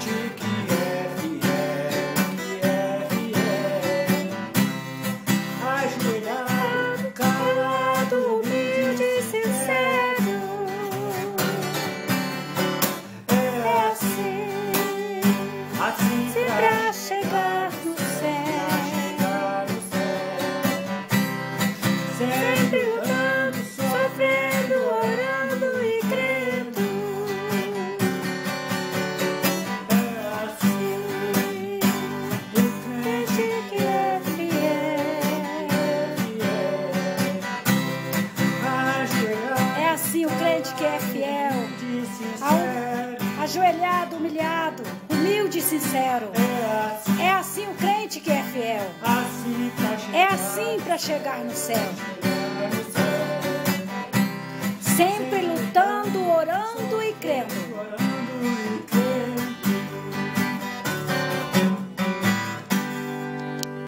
magic Ao- ajoelhado, humilhado, humilde e sincero. É assim, É o crente que é fiel. É assim para chegar no céu. Sempre lutando, orando e crendo.